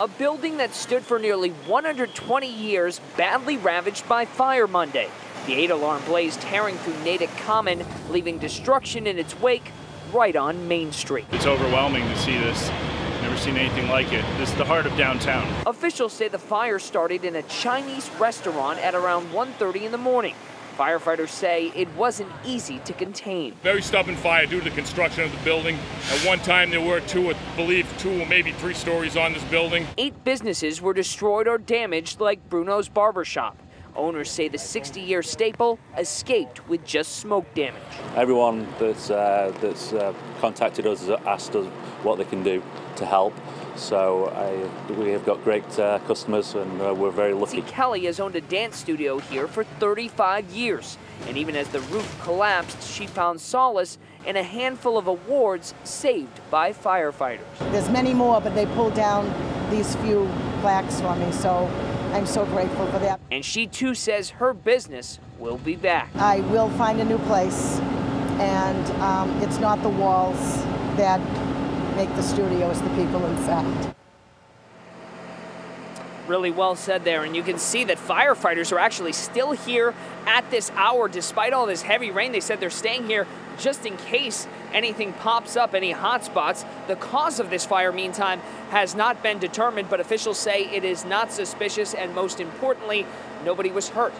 A building that stood for nearly 120 years, badly ravaged by fire Monday. The eight alarm blaze tearing through Natick Common, leaving destruction in its wake right on Main Street. It's overwhelming to see this. Never seen anything like it. This is the heart of downtown. Officials say the fire started in a Chinese restaurant at around 1:30 in the morning. Firefighters say it wasn't easy to contain. Very stubborn fire due to the construction of the building. At one time, there were two, I believe, two or maybe three stories on this building. Eight businesses were destroyed or damaged, like Bruno's Barbershop. Owners say the 60-year staple escaped with just smoke damage. Everyone that's uh, that's uh, contacted us has asked us what they can do to help. So I, we have got great uh, customers and uh, we're very lucky. See, Kelly has owned a dance studio here for 35 years. And even as the roof collapsed, she found solace in a handful of awards saved by firefighters. There's many more, but they pulled down these few plaques for me, so I'm so grateful for that. And she too says her business will be back. I will find a new place, and um, it's not the walls that make the studio, it's the people inside. Really well said there, and you can see that firefighters are actually still here at this hour despite all this heavy rain. They said they're staying here just in case anything pops up, any hot spots. The cause of this fire, meantime, has not been determined, but officials say it is not suspicious, and most importantly, nobody was hurt.